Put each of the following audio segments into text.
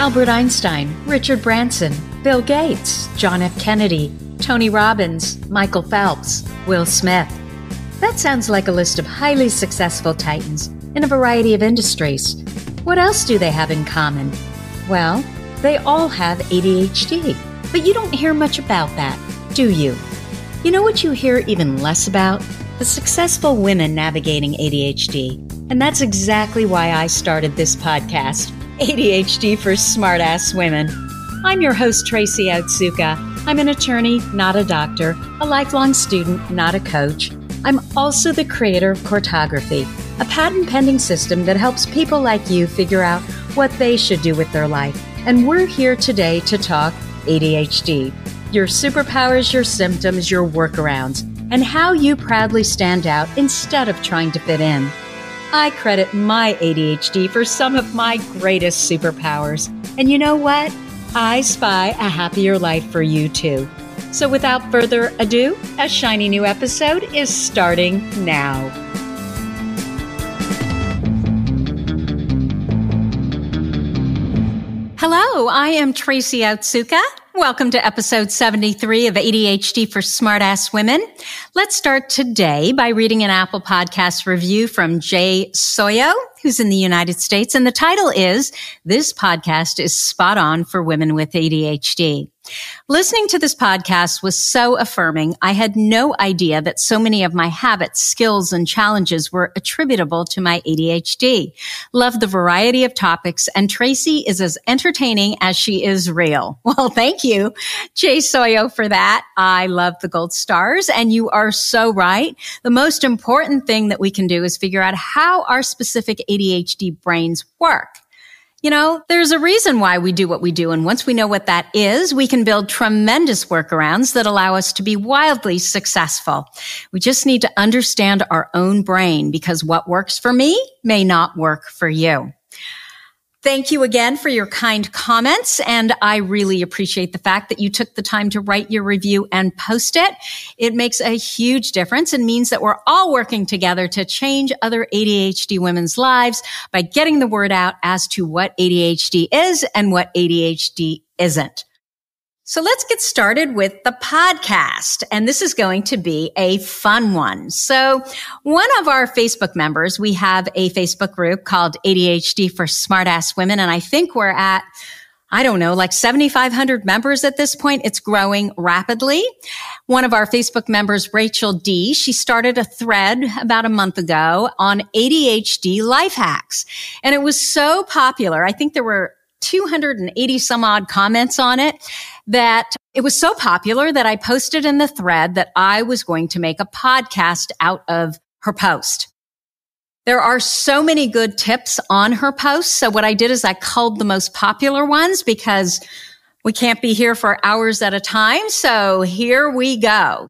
Albert Einstein, Richard Branson, Bill Gates, John F. Kennedy, Tony Robbins, Michael Phelps, Will Smith. That sounds like a list of highly successful titans in a variety of industries. What else do they have in common? Well, they all have ADHD, but you don't hear much about that, do you? You know what you hear even less about? The successful women navigating ADHD. And that's exactly why I started this podcast, ADHD for Smartass Women. I'm your host, Tracy Otsuka. I'm an attorney, not a doctor, a lifelong student, not a coach. I'm also the creator of Cortography, a patent pending system that helps people like you figure out what they should do with their life. And we're here today to talk ADHD your superpowers, your symptoms, your workarounds, and how you proudly stand out instead of trying to fit in. I credit my ADHD for some of my greatest superpowers. And you know what? I spy a happier life for you too. So without further ado, a shiny new episode is starting now. Hello, I am Tracy Otsuka. Welcome to episode 73 of ADHD for Smartass Women. Let's start today by reading an Apple Podcast review from Jay Soyo, who's in the United States. And the title is, This podcast is spot on for women with ADHD. Listening to this podcast was so affirming. I had no idea that so many of my habits, skills, and challenges were attributable to my ADHD. Love the variety of topics, and Tracy is as entertaining as she is real. Well, thank you, Jay Soyo, for that. I love the gold stars, and you are so right. The most important thing that we can do is figure out how our specific ADHD brains work. You know, there's a reason why we do what we do. And once we know what that is, we can build tremendous workarounds that allow us to be wildly successful. We just need to understand our own brain because what works for me may not work for you. Thank you again for your kind comments. And I really appreciate the fact that you took the time to write your review and post it. It makes a huge difference and means that we're all working together to change other ADHD women's lives by getting the word out as to what ADHD is and what ADHD isn't. So let's get started with the podcast. And this is going to be a fun one. So one of our Facebook members, we have a Facebook group called ADHD for Smartass Women. And I think we're at, I don't know, like 7,500 members at this point. It's growing rapidly. One of our Facebook members, Rachel D, she started a thread about a month ago on ADHD life hacks. And it was so popular. I think there were 280 some odd comments on it that it was so popular that I posted in the thread that I was going to make a podcast out of her post. There are so many good tips on her post. So what I did is I culled the most popular ones because we can't be here for hours at a time. So here we go.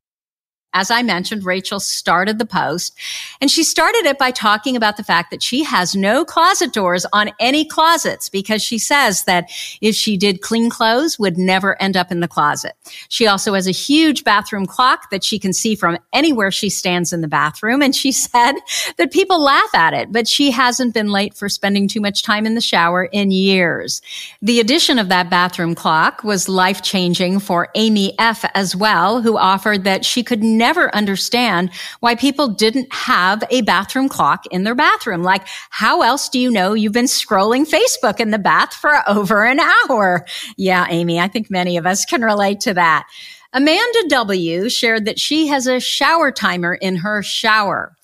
As I mentioned, Rachel started the post and she started it by talking about the fact that she has no closet doors on any closets because she says that if she did clean clothes would never end up in the closet. She also has a huge bathroom clock that she can see from anywhere she stands in the bathroom. And she said that people laugh at it, but she hasn't been late for spending too much time in the shower in years. The addition of that bathroom clock was life changing for Amy F as well, who offered that she could never understand why people didn't have a bathroom clock in their bathroom. Like, how else do you know you've been scrolling Facebook in the bath for over an hour? Yeah, Amy, I think many of us can relate to that. Amanda W shared that she has a shower timer in her shower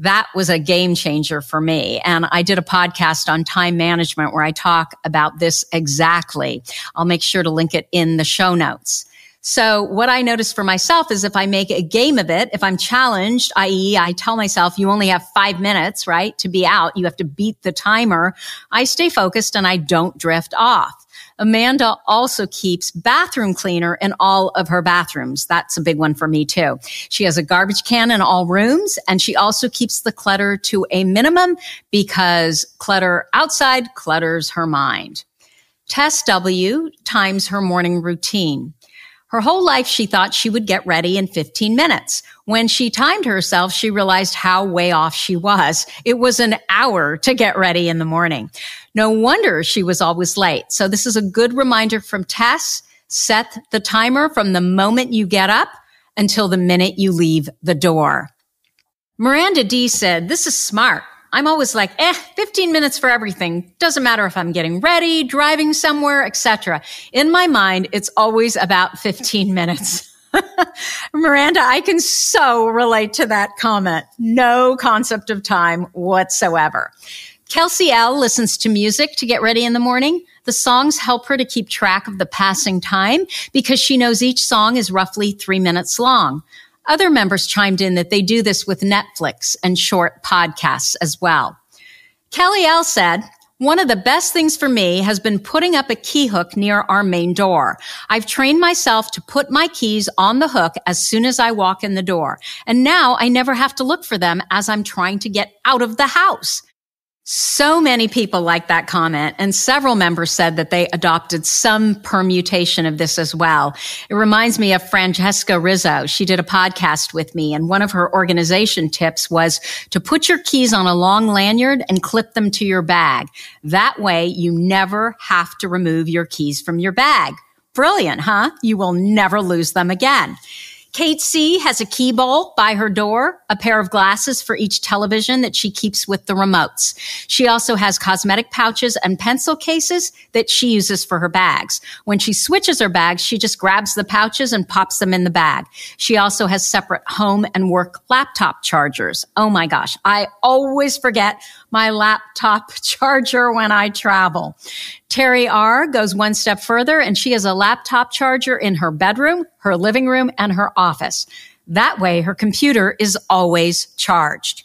that was a game changer for me. And I did a podcast on time management where I talk about this exactly. I'll make sure to link it in the show notes. So what I notice for myself is if I make a game of it, if I'm challenged, i.e. I tell myself you only have five minutes, right, to be out. You have to beat the timer. I stay focused and I don't drift off. Amanda also keeps bathroom cleaner in all of her bathrooms. That's a big one for me too. She has a garbage can in all rooms and she also keeps the clutter to a minimum because clutter outside clutters her mind. Tess W times her morning routine. Her whole life, she thought she would get ready in 15 minutes. When she timed herself, she realized how way off she was. It was an hour to get ready in the morning. No wonder she was always late. So this is a good reminder from Tess. Set the timer from the moment you get up until the minute you leave the door. Miranda D said, this is smart. I'm always like, eh, 15 minutes for everything. Doesn't matter if I'm getting ready, driving somewhere, etc. In my mind, it's always about 15 minutes. Miranda, I can so relate to that comment. No concept of time whatsoever. Kelsey L listens to music to get ready in the morning. The songs help her to keep track of the passing time because she knows each song is roughly three minutes long. Other members chimed in that they do this with Netflix and short podcasts as well. Kelly L said, one of the best things for me has been putting up a key hook near our main door. I've trained myself to put my keys on the hook as soon as I walk in the door. And now I never have to look for them as I'm trying to get out of the house. So many people liked that comment and several members said that they adopted some permutation of this as well. It reminds me of Francesca Rizzo. She did a podcast with me and one of her organization tips was to put your keys on a long lanyard and clip them to your bag. That way you never have to remove your keys from your bag. Brilliant, huh? You will never lose them again. Kate C has a key bowl by her door, a pair of glasses for each television that she keeps with the remotes. She also has cosmetic pouches and pencil cases that she uses for her bags. When she switches her bags, she just grabs the pouches and pops them in the bag. She also has separate home and work laptop chargers. Oh my gosh. I always forget my laptop charger when I travel. Terry R goes one step further and she has a laptop charger in her bedroom, her living room, and her office. That way her computer is always charged.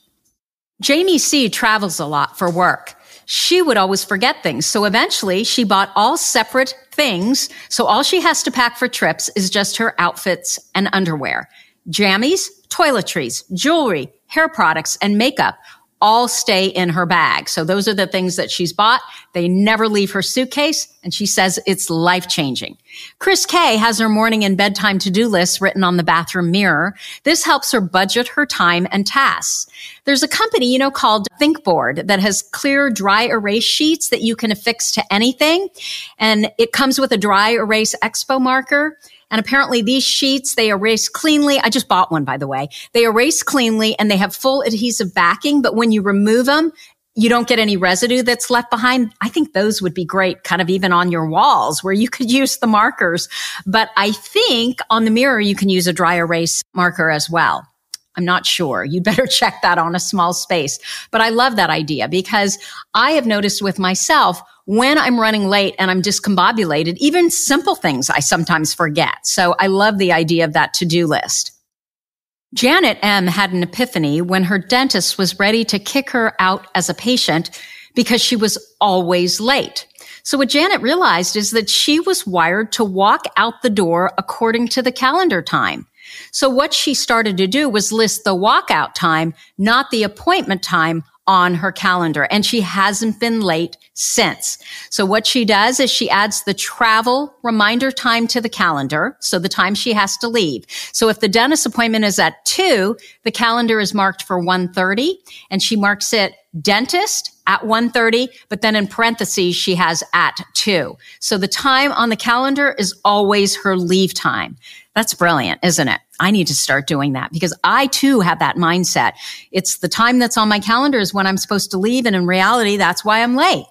Jamie C travels a lot for work. She would always forget things. So eventually she bought all separate things. So all she has to pack for trips is just her outfits and underwear. Jammies, toiletries, jewelry, hair products, and makeup all stay in her bag. So those are the things that she's bought. They never leave her suitcase. And she says it's life changing. Chris K has her morning and bedtime to-do list written on the bathroom mirror. This helps her budget her time and tasks. There's a company, you know, called ThinkBoard that has clear dry erase sheets that you can affix to anything. And it comes with a dry erase expo marker. And apparently these sheets, they erase cleanly. I just bought one, by the way. They erase cleanly and they have full adhesive backing, but when you remove them, you don't get any residue that's left behind. I think those would be great kind of even on your walls where you could use the markers. But I think on the mirror, you can use a dry erase marker as well. I'm not sure. You'd better check that on a small space. But I love that idea because I have noticed with myself when I'm running late and I'm discombobulated, even simple things I sometimes forget. So I love the idea of that to-do list. Janet M had an epiphany when her dentist was ready to kick her out as a patient because she was always late. So what Janet realized is that she was wired to walk out the door according to the calendar time. So what she started to do was list the walkout time, not the appointment time on her calendar. And she hasn't been late since. So what she does is she adds the travel reminder time to the calendar. So the time she has to leave. So if the dentist appointment is at two, the calendar is marked for 1.30 and she marks it dentist at 1.30, but then in parentheses, she has at two. So the time on the calendar is always her leave time. That's brilliant, isn't it? I need to start doing that because I too have that mindset. It's the time that's on my calendar is when I'm supposed to leave. And in reality, that's why I'm late.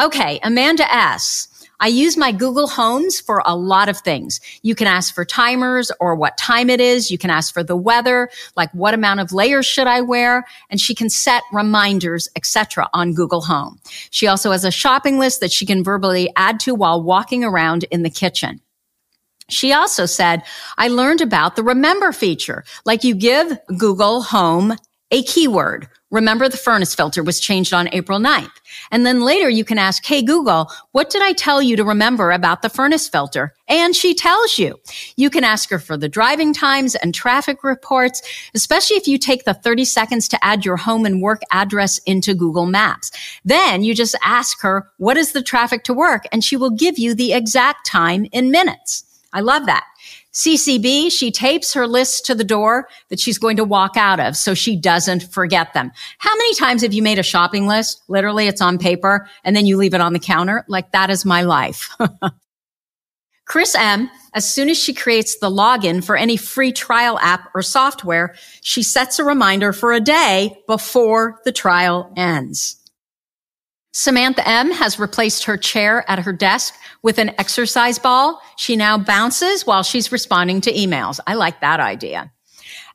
Okay. Amanda S. I use my Google Homes for a lot of things. You can ask for timers or what time it is. You can ask for the weather, like what amount of layers should I wear? And she can set reminders, etc. on Google Home. She also has a shopping list that she can verbally add to while walking around in the kitchen. She also said, I learned about the remember feature. Like you give Google Home a keyword. Remember the furnace filter was changed on April 9th. And then later you can ask, Hey Google, what did I tell you to remember about the furnace filter? And she tells you. You can ask her for the driving times and traffic reports, especially if you take the 30 seconds to add your home and work address into Google Maps. Then you just ask her, what is the traffic to work? And she will give you the exact time in minutes. I love that. CCB, she tapes her list to the door that she's going to walk out of so she doesn't forget them. How many times have you made a shopping list? Literally, it's on paper and then you leave it on the counter. Like that is my life. Chris M, as soon as she creates the login for any free trial app or software, she sets a reminder for a day before the trial ends. Samantha M has replaced her chair at her desk with an exercise ball. She now bounces while she's responding to emails. I like that idea.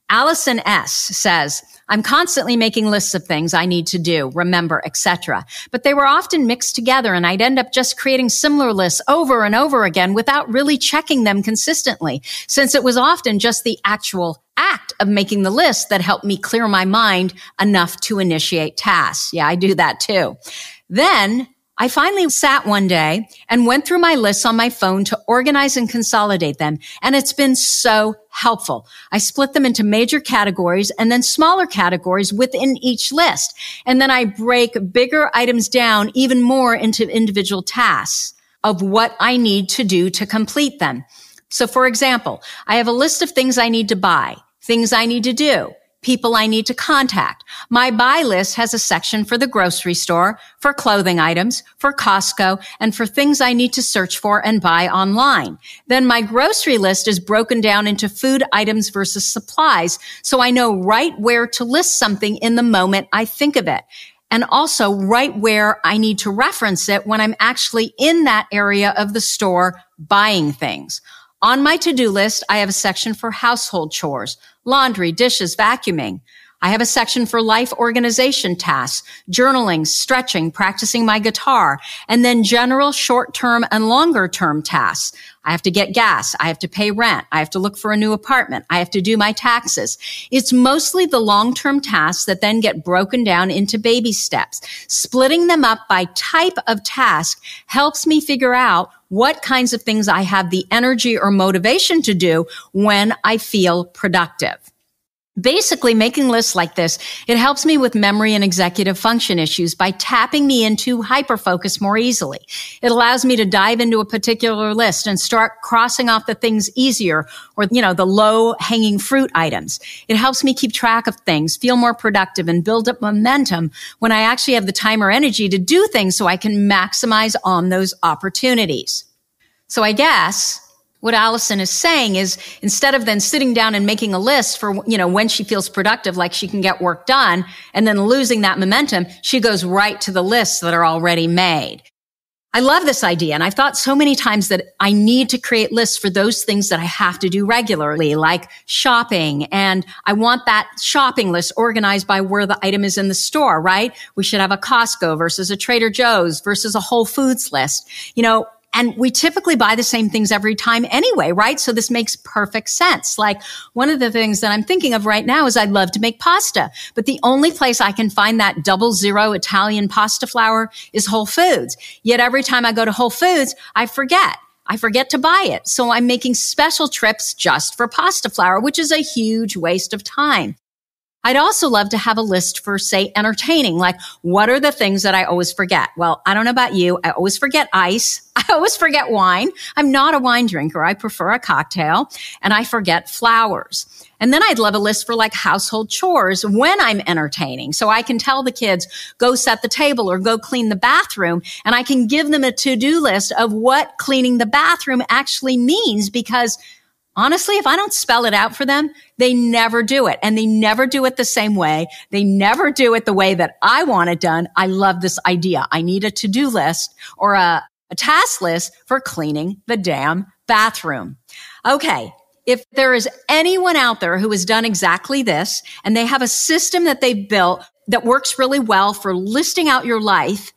Allison S says, I'm constantly making lists of things I need to do, remember, etc. But they were often mixed together and I'd end up just creating similar lists over and over again without really checking them consistently, since it was often just the actual act of making the list that helped me clear my mind enough to initiate tasks. Yeah, I do that too. Then I finally sat one day and went through my lists on my phone to organize and consolidate them. And it's been so helpful. I split them into major categories and then smaller categories within each list. And then I break bigger items down even more into individual tasks of what I need to do to complete them. So for example, I have a list of things I need to buy, things I need to do, people I need to contact. My buy list has a section for the grocery store, for clothing items, for Costco, and for things I need to search for and buy online. Then my grocery list is broken down into food items versus supplies, so I know right where to list something in the moment I think of it. And also right where I need to reference it when I'm actually in that area of the store buying things. On my to-do list, I have a section for household chores, laundry, dishes, vacuuming. I have a section for life organization tasks, journaling, stretching, practicing my guitar, and then general short-term and longer-term tasks. I have to get gas. I have to pay rent. I have to look for a new apartment. I have to do my taxes. It's mostly the long-term tasks that then get broken down into baby steps. Splitting them up by type of task helps me figure out what kinds of things I have the energy or motivation to do when I feel productive. Basically, making lists like this, it helps me with memory and executive function issues by tapping me into hyperfocus more easily. It allows me to dive into a particular list and start crossing off the things easier or, you know, the low hanging fruit items. It helps me keep track of things, feel more productive and build up momentum when I actually have the time or energy to do things so I can maximize on those opportunities. So I guess what Allison is saying is instead of then sitting down and making a list for, you know, when she feels productive, like she can get work done and then losing that momentum, she goes right to the lists that are already made. I love this idea. And I've thought so many times that I need to create lists for those things that I have to do regularly, like shopping. And I want that shopping list organized by where the item is in the store, right? We should have a Costco versus a Trader Joe's versus a Whole Foods list. You know, and we typically buy the same things every time anyway, right? So this makes perfect sense. Like one of the things that I'm thinking of right now is I'd love to make pasta, but the only place I can find that double zero Italian pasta flour is Whole Foods. Yet every time I go to Whole Foods, I forget. I forget to buy it. So I'm making special trips just for pasta flour, which is a huge waste of time. I'd also love to have a list for, say, entertaining. Like, what are the things that I always forget? Well, I don't know about you. I always forget ice. I always forget wine. I'm not a wine drinker. I prefer a cocktail and I forget flowers. And then I'd love a list for like household chores when I'm entertaining. So I can tell the kids, go set the table or go clean the bathroom. And I can give them a to-do list of what cleaning the bathroom actually means because Honestly, if I don't spell it out for them, they never do it and they never do it the same way. They never do it the way that I want it done. I love this idea. I need a to-do list or a, a task list for cleaning the damn bathroom. Okay. If there is anyone out there who has done exactly this and they have a system that they've built that works really well for listing out your life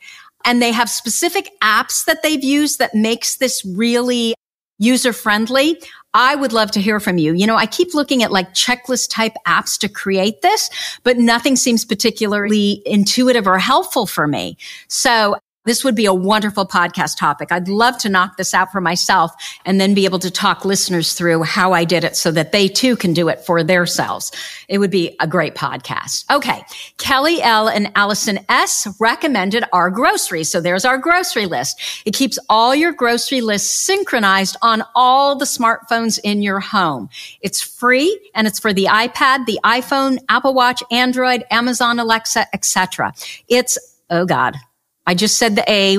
and they have specific apps that they've used that makes this really user friendly. I would love to hear from you. You know, I keep looking at like checklist type apps to create this, but nothing seems particularly intuitive or helpful for me. So This would be a wonderful podcast topic. I'd love to knock this out for myself and then be able to talk listeners through how I did it so that they too can do it for themselves. It would be a great podcast. Okay. Kelly L and Allison S recommended OurGroceries. So there's our grocery list. It keeps all your grocery lists synchronized on all the smartphones in your home. It's free and it's for the iPad, the iPhone, Apple Watch, Android, Amazon, Alexa, etc. It's, oh God, I just said the A.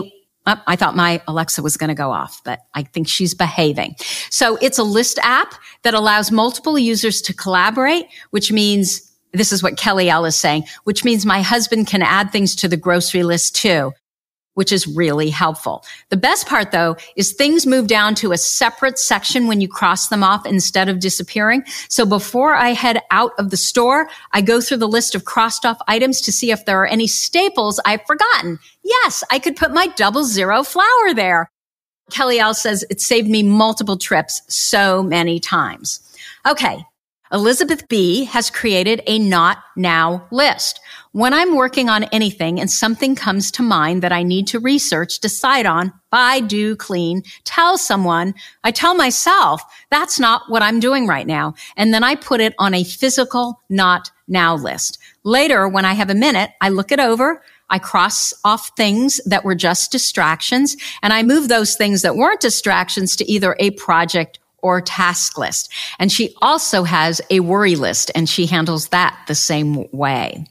Oh, I thought my Alexa was going to go off, but I think she's behaving. So it's a list app that allows multiple users to collaborate, which means this is what Kelly L is saying, which means my husband can add things to the grocery list too which is really helpful. The best part though is things move down to a separate section when you cross them off instead of disappearing. So before I head out of the store, I go through the list of crossed off items to see if there are any staples I've forgotten. Yes, I could put my double zero flour there. Kelly L says it saved me multiple trips so many times. Okay. Elizabeth B has created a not now list. When I'm working on anything and something comes to mind that I need to research, decide on, buy, do, clean, tell someone, I tell myself that's not what I'm doing right now. And then I put it on a physical not now list. Later, when I have a minute, I look it over. I cross off things that were just distractions and I move those things that weren't distractions to either a project or task list. And she also has a worry list and she handles that the same way.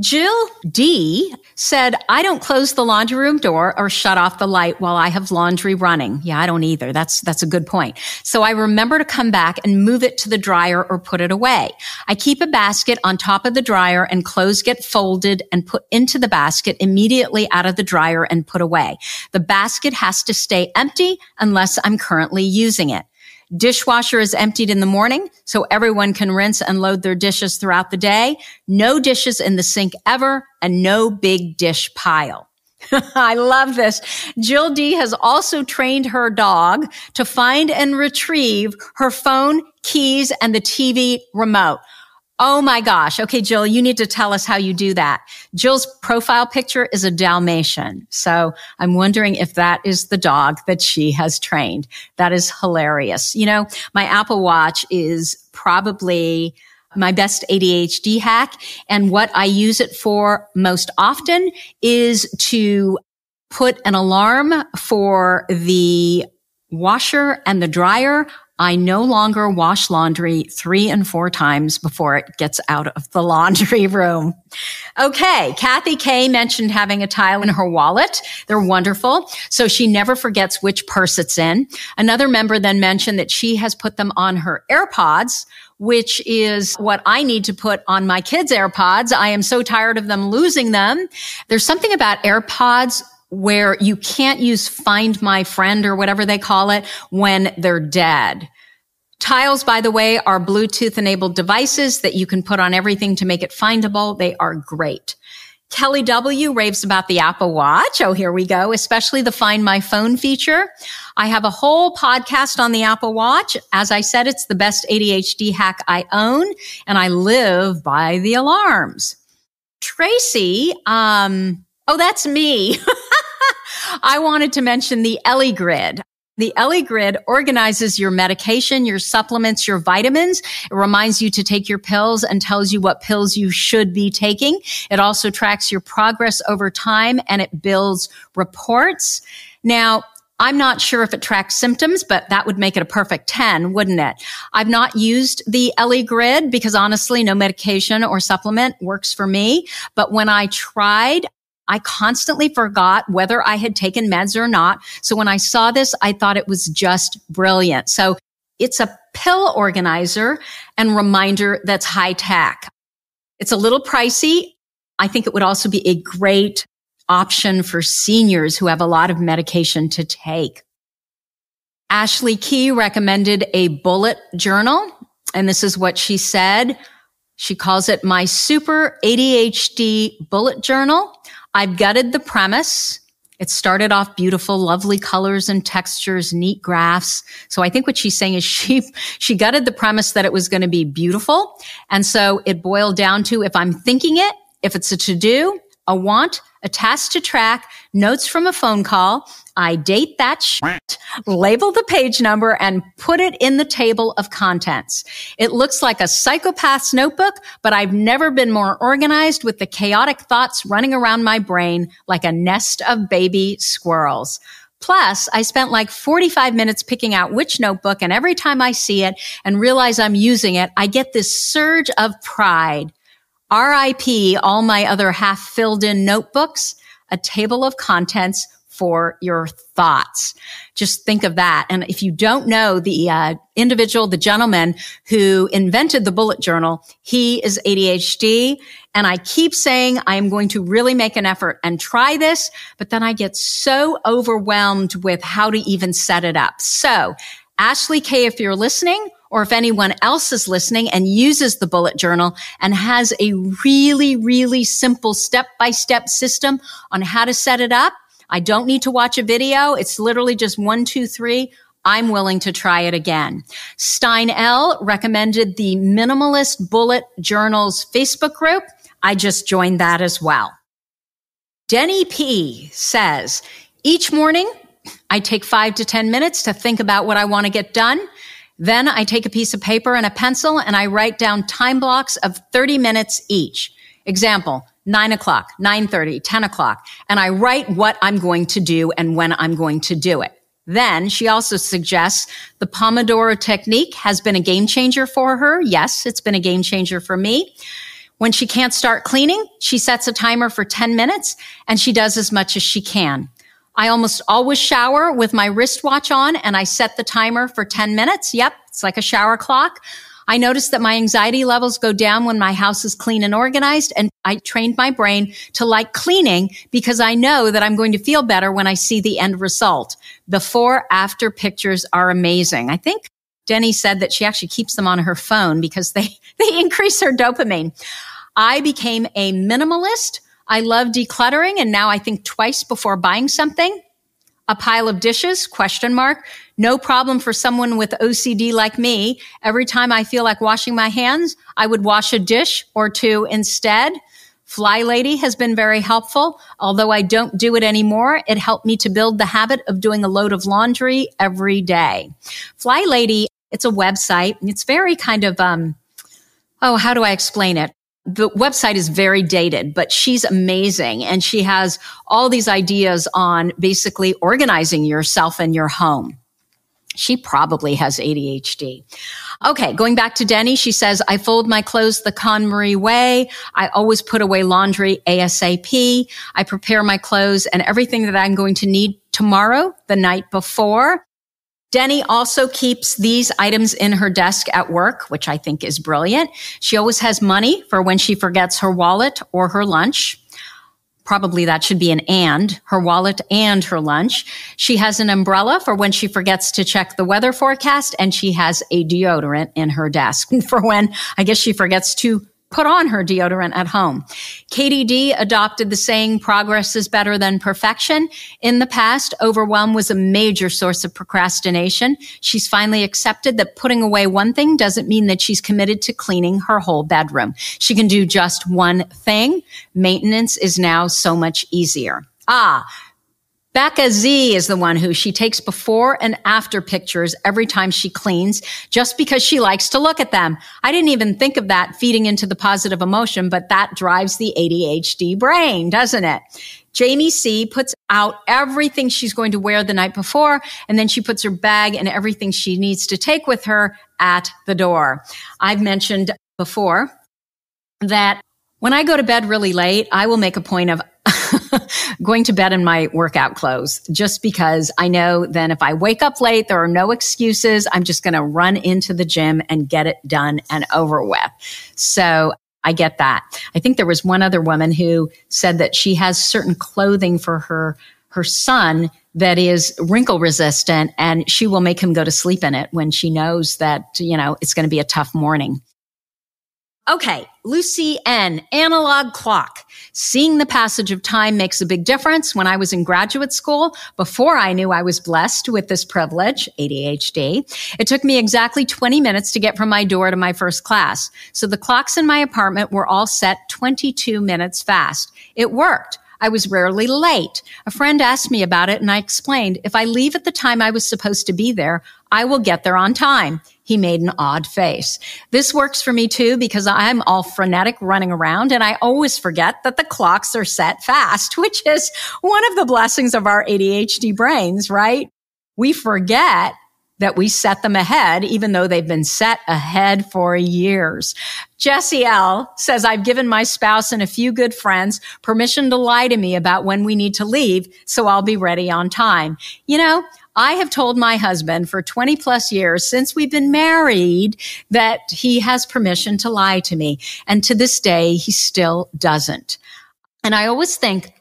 Jill D said, I don't close the laundry room door or shut off the light while I have laundry running. Yeah, I don't either. That's, that's a good point. So I remember to come back and move it to the dryer or put it away. I keep a basket on top of the dryer and clothes get folded and put into the basket immediately out of the dryer and put away. The basket has to stay empty unless I'm currently using it. Dishwasher is emptied in the morning, so everyone can rinse and load their dishes throughout the day. No dishes in the sink ever and no big dish pile. I love this. Jill D has also trained her dog to find and retrieve her phone, keys, and the TV remote. Oh my gosh. Okay, Jill, you need to tell us how you do that. Jill's profile picture is a Dalmatian. So I'm wondering if that is the dog that she has trained. That is hilarious. You know, my Apple Watch is probably my best ADHD hack. And what I use it for most often is to put an alarm for the washer and the dryer I no longer wash laundry three and four times before it gets out of the laundry room. Okay. Kathy K mentioned having a tile in her wallet. They're wonderful. So she never forgets which purse it's in. Another member then mentioned that she has put them on her AirPods, which is what I need to put on my kids' AirPods. I am so tired of them losing them. There's something about AirPods where you can't use find my friend or whatever they call it when they're dead. Tiles, by the way, are Bluetooth enabled devices that you can put on everything to make it findable. They are great. Kelly W raves about the Apple Watch. Oh, here we go, especially the Find My Phone feature. I have a whole podcast on the Apple Watch. As I said, it's the best ADHD hack I own, and I live by the alarms. Tracy, um, oh, that's me. I wanted to mention the Ellie Grid. The Ellie Grid organizes your medication, your supplements, your vitamins. It reminds you to take your pills and tells you what pills you should be taking. It also tracks your progress over time and it builds reports. Now, I'm not sure if it tracks symptoms, but that would make it a perfect 10, wouldn't it? I've not used the Ellie grid because honestly, no medication or supplement works for me. But when I tried, I constantly forgot whether I had taken meds or not. So when I saw this, I thought it was just brilliant. So it's a pill organizer and reminder that's high tech. It's a little pricey. I think it would also be a great option for seniors who have a lot of medication to take. Ashley K recommended a bullet journal. And this is what she said. She calls it my super ADHD bullet journal. I've gutted the premise. It started off beautiful, lovely colors and textures, neat graphs. So I think what she's saying is she, she gutted the premise that it was going to be beautiful. And so it boiled down to if I'm thinking it, if it's a to do, a want, a task to track, notes from a phone call. I date that shit, label the page number and put it in the table of contents. It looks like a psychopath's notebook, but I've never been more organized with the chaotic thoughts running around my brain like a nest of baby squirrels. Plus, I spent like 45 minutes picking out which notebook and every time I see it and realize I'm using it, I get this surge of pride. RIP all my other half filled in notebooks, a table of contents for your thoughts. Just think of that. And if you don't know the uh, individual, the gentleman who invented the bullet journal, he is ADHD. And I keep saying I'm going to really make an effort and try this, but then I get so overwhelmed with how to even set it up. So Ashley K, if you're listening, or if anyone else is listening and uses the bullet journal and has a really, really simple step by step system on how to set it up, I don't need to watch a video. It's literally just one, two, three. I'm willing to try it again. Stein L recommended the Minimalist Bullet Journals Facebook group. I just joined that as well. Denny P says, each morning I take five to 10 minutes to think about what I want to get done. Then I take a piece of paper and a pencil and I write down time blocks of 30 minutes each. Example, nine o'clock, 9.30, 10 o'clock. And I write what I'm going to do and when I'm going to do it. Then she also suggests the Pomodoro technique has been a game changer for her. Yes, it's been a game changer for me. When she can't start cleaning, she sets a timer for 10 minutes and she does as much as she can. I almost always shower with my wristwatch on and I set the timer for 10 minutes. Yep. It's like a shower clock. I noticed that my anxiety levels go down when my house is clean and organized. And I trained my brain to like cleaning because I know that I'm going to feel better when I see the end result. The before after pictures are amazing. I think Denny said that she actually keeps them on her phone because they, they increase her dopamine. I became a minimalist. I love decluttering and now I think twice before buying something. A pile of dishes? Question mark. No problem for someone with OCD like me. Every time I feel like washing my hands, I would wash a dish or two instead. Fly Lady has been very helpful. Although I don't do it anymore, it helped me to build the habit of doing a load of laundry every day. Fly Lady, it's a website. It's very kind of, um, oh, how do I explain it? The website is very dated, but she's amazing. And she has all these ideas on basically organizing yourself and your home. She probably has ADHD. Okay, going back to Denny, she says, I fold my clothes the KonMari way. I always put away laundry ASAP. I prepare my clothes and everything that I'm going to need tomorrow, the night before. Denny also keeps these items in her desk at work, which I think is brilliant. She always has money for when she forgets her wallet or her lunch probably that should be an and her wallet and her lunch. She has an umbrella for when she forgets to check the weather forecast and she has a deodorant in her desk for when I guess she forgets to put on her deodorant at home. KDD adopted the saying progress is better than perfection. In the past, overwhelm was a major source of procrastination. She's finally accepted that putting away one thing doesn't mean that she's committed to cleaning her whole bedroom. She can do just one thing. Maintenance is now so much easier. Ah, Becca Z is the one who she takes before and after pictures every time she cleans just because she likes to look at them. I didn't even think of that feeding into the positive emotion, but that drives the ADHD brain, doesn't it? Jamie C puts out everything she's going to wear the night before, and then she puts her bag and everything she needs to take with her at the door. I've mentioned before that when I go to bed really late, I will make a point of going to bed in my workout clothes just because I know then if I wake up late, there are no excuses. I'm just going to run into the gym and get it done and over with. So I get that. I think there was one other woman who said that she has certain clothing for her, her son that is wrinkle resistant and she will make him go to sleep in it when she knows that, you know, it's going to be a tough morning. Okay, Lucy N, analog clock. Seeing the passage of time makes a big difference. When I was in graduate school, before I knew I was blessed with this privilege, ADHD, it took me exactly 20 minutes to get from my door to my first class. So the clocks in my apartment were all set 22 minutes fast. It worked. I was rarely late. A friend asked me about it and I explained, if I leave at the time I was supposed to be there, I will get there on time. He made an odd face. This works for me too because I'm all frenetic running around and I always forget that the clocks are set fast, which is one of the blessings of our ADHD brains, right? We forget that we set them ahead, even though they've been set ahead for years. Jesse L says, I've given my spouse and a few good friends permission to lie to me about when we need to leave, so I'll be ready on time. You know, I have told my husband for 20 plus years since we've been married that he has permission to lie to me. And to this day, he still doesn't. And I always think,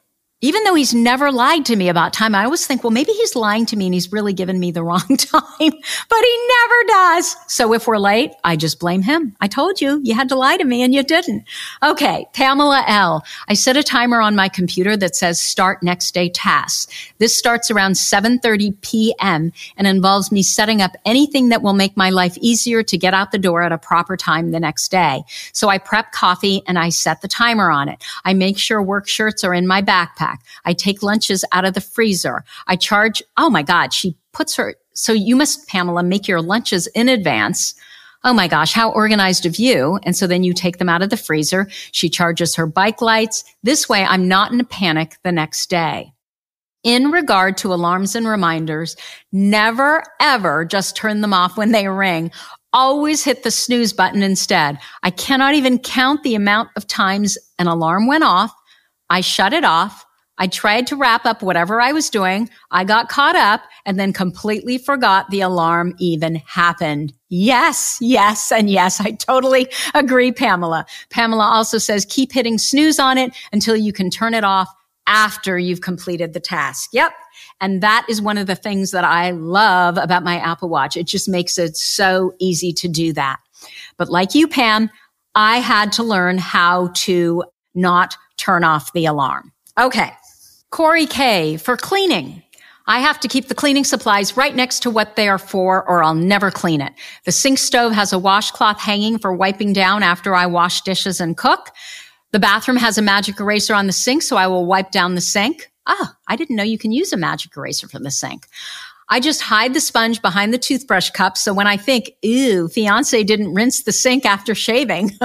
even though he's never lied to me about time, I always think, well, maybe he's lying to me and he's really given me the wrong time, but he never does. So if we're late, I just blame him. I told you, you had to lie to me and you didn't. Okay. Pamela L. I set a timer on my computer that says start next day tasks. This starts around 7.30 p.m. and involves me setting up anything that will make my life easier to get out the door at a proper time the next day. So I prep coffee and I set the timer on it. I make sure work shirts are in my backpack. I take lunches out of the freezer. I charge, oh my God, she puts her, so you must, Pamela, make your lunches in advance. Oh my gosh, how organized of you. And so then you take them out of the freezer. She charges her bike lights. This way I'm not in a panic the next day. In regard to alarms and reminders, never ever just turn them off when they ring. Always hit the snooze button instead. I cannot even count the amount of times an alarm went off. I shut it off. I tried to wrap up whatever I was doing. I got caught up and then completely forgot the alarm even happened. Yes, yes, and yes. I totally agree, Pamela. Pamela also says keep hitting snooze on it until you can turn it off after you've completed the task. Yep. And that is one of the things that I love about my Apple Watch. It just makes it so easy to do that. But like you, Pam, I had to learn how to not turn off the alarm. Okay. Corey K for cleaning. I have to keep the cleaning supplies right next to what they are for or I'll never clean it. The sink stove has a washcloth hanging for wiping down after I wash dishes and cook. The bathroom has a magic eraser on the sink, so I will wipe down the sink. Ah, I didn't know you can use a magic eraser for the sink. I just hide the sponge behind the toothbrush cup. So when I think, ew, fiance didn't rinse the sink after shaving,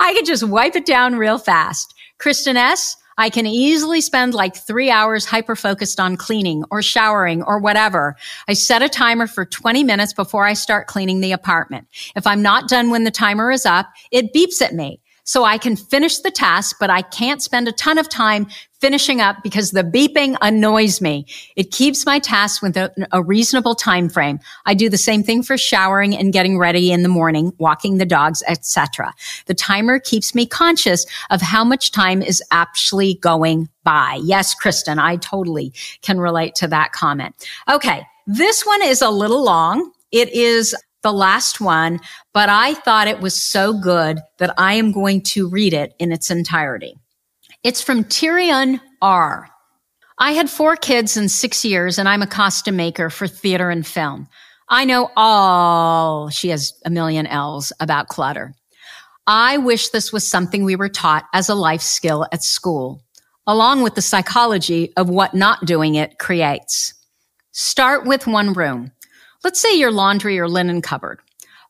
I can just wipe it down real fast. Kristen S., I can easily spend like three hours hyper focused on cleaning or showering or whatever. I set a timer for 20 minutes before I start cleaning the apartment. If I'm not done when the timer is up, it beeps at me. So I can finish the task, but I can't spend a ton of time finishing up because the beeping annoys me. It keeps my task within a reasonable time frame. I do the same thing for showering and getting ready in the morning, walking the dogs, etc. The timer keeps me conscious of how much time is actually going by. Yes, Kristen, I totally can relate to that comment. Okay. This one is a little long. It is the last one, but I thought it was so good that I am going to read it in its entirety. It's from Tyrion R. I had four kids in six years, and I'm a costume maker for theater and film. I know all, she has a million L's about clutter. I wish this was something we were taught as a life skill at school, along with the psychology of what not doing it creates. Start with one room. Let's say your laundry or linen cupboard.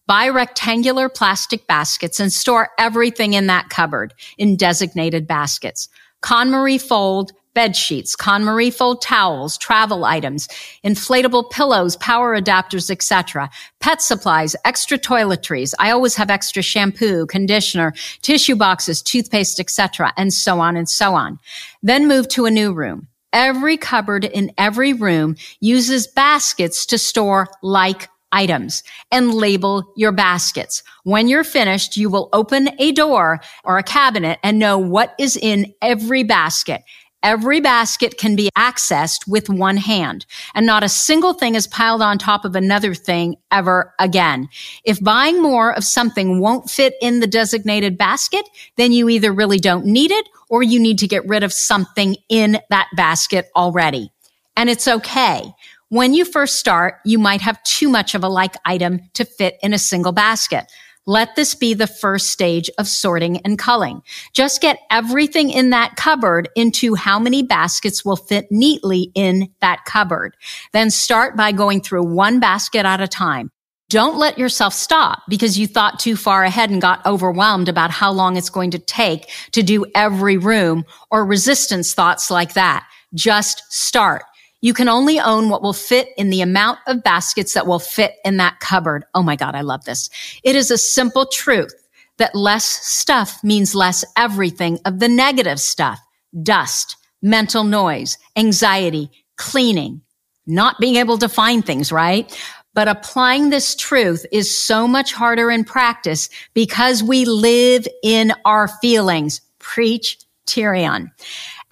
Buy rectangular plastic baskets and store everything in that cupboard in designated baskets. KonMari fold bed sheets, KonMari fold towels, travel items, inflatable pillows, power adapters, etc. Pet supplies, extra toiletries. I always have extra shampoo, conditioner, tissue boxes, toothpaste, etc., and so on and so on. Then move to a new room. Every cupboard in every room uses baskets to store like items and label your baskets. When you're finished, you will open a door or a cabinet and know what is in every basket. Every basket can be accessed with one hand and not a single thing is piled on top of another thing ever again. If buying more of something won't fit in the designated basket, then you either really don't need it or you need to get rid of something in that basket already. And it's okay. When you first start, you might have too much of a like item to fit in a single basket. Let this be the first stage of sorting and culling. Just get everything in that cupboard into how many baskets will fit neatly in that cupboard. Then start by going through one basket at a time. Don't let yourself stop because you thought too far ahead and got overwhelmed about how long it's going to take to do every room or resistance thoughts like that. Just start. You can only own what will fit in the amount of baskets that will fit in that cupboard. Oh my God, I love this. It is a simple truth that less stuff means less everything of the negative stuff, dust, mental noise, anxiety, cleaning, not being able to find things, right? But applying this truth is so much harder in practice because we live in our feelings. Preach Tyrion.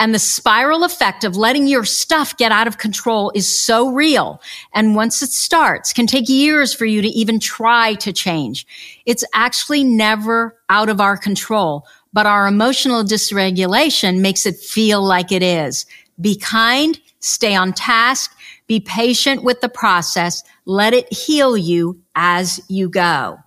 And the spiral effect of letting your stuff get out of control is so real. And once it starts, can take years for you to even try to change. It's actually never out of our control, but our emotional dysregulation makes it feel like it is. Be kind, stay on task, be patient with the process, let it heal you as you go.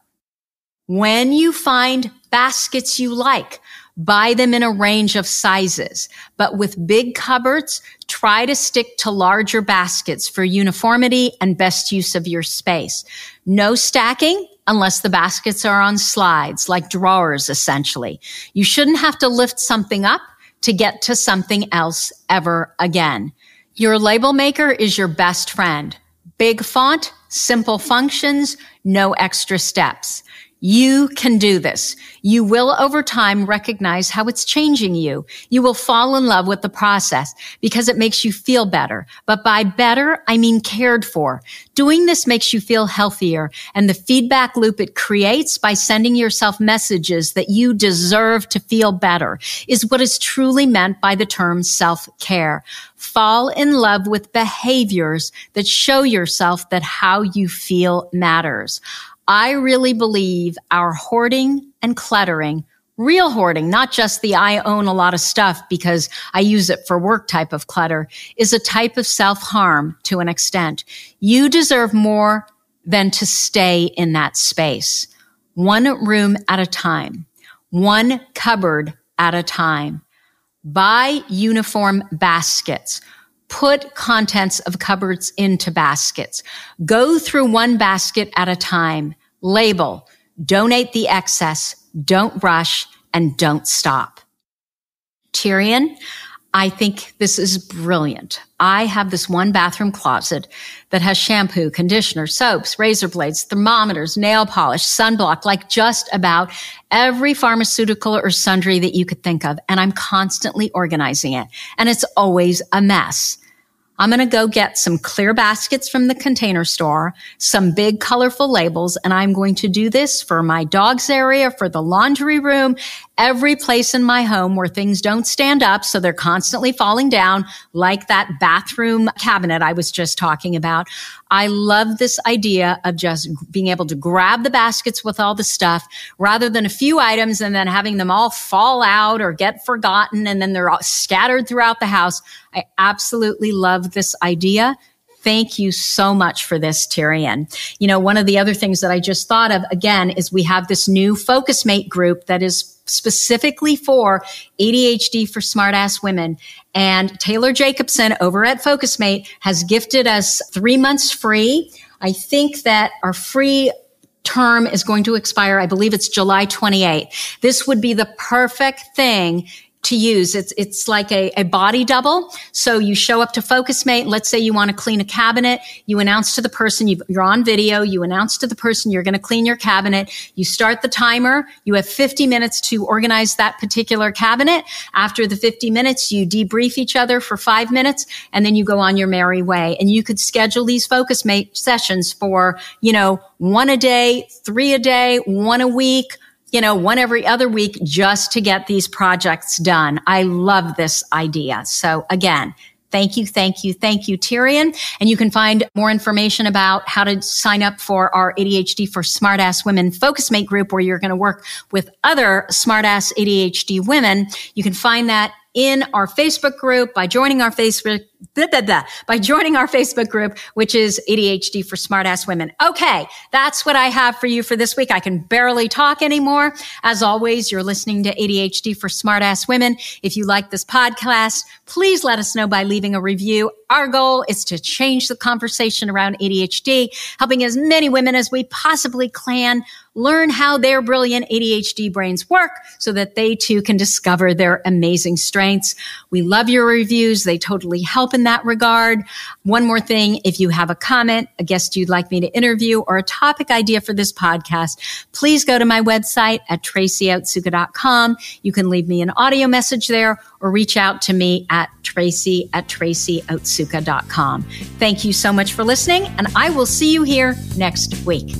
When you find baskets you like, Buy them in a range of sizes. But with big cupboards, try to stick to larger baskets for uniformity and best use of your space. No stacking unless the baskets are on slides, like drawers, essentially. You shouldn't have to lift something up to get to something else ever again. Your label maker is your best friend. Big font, simple functions, no extra steps. You can do this. You will over time recognize how it's changing you. You will fall in love with the process because it makes you feel better. But by better, I mean cared for. Doing this makes you feel healthier and the feedback loop it creates by sending yourself messages that you deserve to feel better is what is truly meant by the term self-care. Fall in love with behaviors that show yourself that how you feel matters. I really believe our hoarding and cluttering, real hoarding, not just the I own a lot of stuff because I use it for work type of clutter, is a type of self harm to an extent. You deserve more than to stay in that space. One room at a time, one cupboard at a time. Buy uniform baskets put contents of cupboards into baskets. Go through one basket at a time. Label, donate the excess, don't rush, and don't stop. Tyrion, I think this is brilliant. I have this one bathroom closet that has shampoo, conditioner, soaps, razor blades, thermometers, nail polish, sunblock, like just about every pharmaceutical or sundry that you could think of. And I'm constantly organizing it. And it's always a mess. I'm going to go get some clear baskets from the container store, some big colorful labels, and I'm going to do this for my dog's area, for the laundry room, every place in my home where things don't stand up. So they're constantly falling down, like that bathroom cabinet I was just talking about. I love this idea of just being able to grab the baskets with all the stuff rather than a few items and then having them all fall out or get forgotten and then they're all scattered throughout the house. I absolutely love this idea. Thank you so much for this, Tyrion. You know, one of the other things that I just thought of again is we have this new FocusMate group that is specifically for ADHD for smartass women. And Taylor Jacobson over at FocusMate has gifted us three months free. I think that our free term is going to expire. I believe it's July 28. This would be the perfect thing to use. It's, it's like a, a body double. So you show up to FocusMate. Let's say you want to clean a cabinet. You announce to the person you are on video. You announce to the person you're going to clean your cabinet. You start the timer. You have 50 minutes to organize that particular cabinet. After the 50 minutes, you debrief each other for five minutes and then you go on your merry way. And you could schedule these FocusMate sessions for, you know, one a day, three a day, one a week, you know, one every other week just to get these projects done. I love this idea. So again, Thank you, thank you, thank you, Tyrion. And you can find more information about how to sign up for our ADHD for Smartass Women FocusMate group where you're going to work with other smartass ADHD women. You can find that in our Facebook group by joining our Facebook blah, blah, blah, by joining our Facebook group, which is ADHD for Smartass Women. Okay, that's what I have for you for this week. I can barely talk anymore. As always, you're listening to ADHD for Smartass Women. If you like this podcast, please let us know by leaving a review. Our goal is to change the conversation around ADHD, helping as many women as we possibly can learn how their brilliant ADHD brains work so that they too can discover their amazing strengths. We love your reviews. They totally help in that regard. One more thing. If you have a comment, a guest you'd like me to interview or a topic idea for this podcast, please go to my website at tracyotsuka.com. You can leave me an audio message there or reach out to me at tracy at tracyotsuka.com. Thank you so much for listening and I will see you here next week.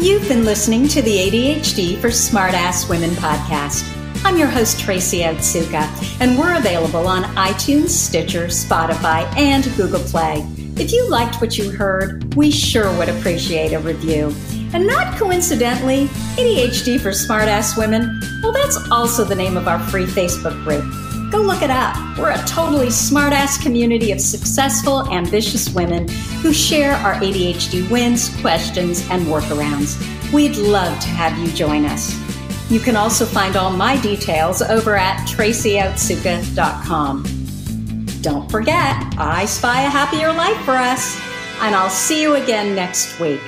You've been listening to the ADHD for Smartass Women podcast. I'm your host, Tracy Otsuka, and we're available on iTunes, Stitcher, Spotify, and Google Play. If you liked what you heard, we sure would appreciate a review. And not coincidentally, ADHD for Smartass Women, well, that's also the name of our free Facebook group. Go look it up. We're a totally smartass community of successful, ambitious women who share our ADHD wins, questions, and workarounds. We'd love to have you join us. You can also find all my details over at tracyotsuka.com. Don't forget, I spy a happier life for us, and I'll see you again next week.